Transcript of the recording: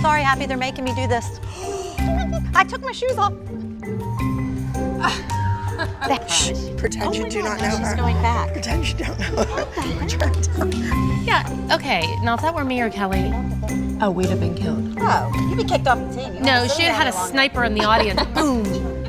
Sorry, Happy, they're making me do this. I took my shoes off. Shh, pretend you oh do not know She's her. going back. Pretend you don't know her. Yeah, okay. Now, if that were me or Kelly, Oh, we'd have been killed. Oh, you'd be kicked off the team. You no, she had had a sniper in the audience. Boom.